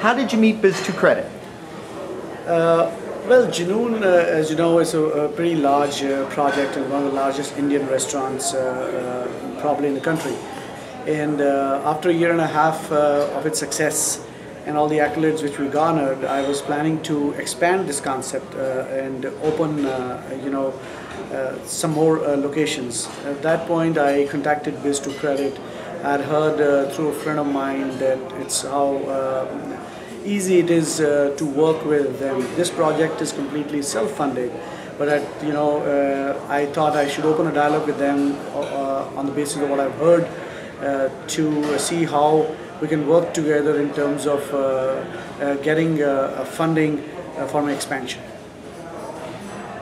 How did you meet Biz2Credit? Uh, well, Junoon, uh, as you know, is a, a pretty large uh, project and one of the largest Indian restaurants uh, uh, probably in the country. And uh, after a year and a half of its success and all the accolades which we garnered, I was planning to expand this concept and open, you know, some more locations. At that point, I contacted Biz2Credit. I heard through a friend of mine that it's how easy it is uh, to work with them. This project is completely self-funded, but I, you know, uh, I thought I should open a dialogue with them uh, on the basis of what I've heard uh, to see how we can work together in terms of uh, uh, getting funding for my expansion.